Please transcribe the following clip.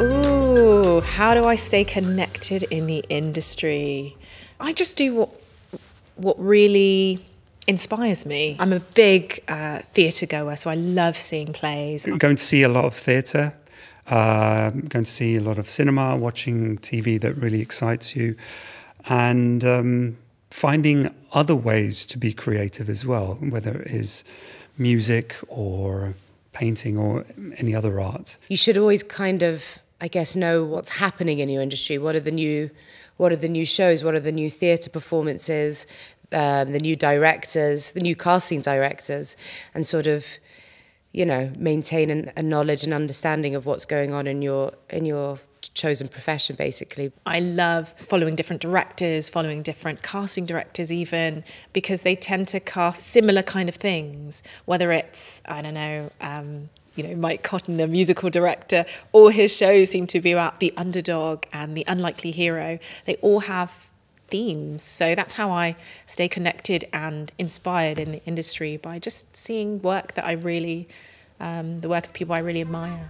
Ooh, how do I stay connected in the industry? I just do what what really inspires me. I'm a big uh, theatre goer, so I love seeing plays. I'm Going to see a lot of theatre, uh, going to see a lot of cinema, watching TV that really excites you, and um, finding other ways to be creative as well, whether it is music or painting or any other art. You should always kind of, I guess, know what's happening in your industry. What are the new what are the new shows? What are the new theatre performances? Um, the new directors, the new casting directors, and sort of, you know, maintain an, a knowledge and understanding of what's going on in your in your chosen profession basically i love following different directors following different casting directors even because they tend to cast similar kind of things whether it's i don't know um, you know Mike Cotton, the musical director, all his shows seem to be about the underdog and the unlikely hero. They all have themes. So that's how I stay connected and inspired in the industry by just seeing work that I really, um, the work of people I really admire.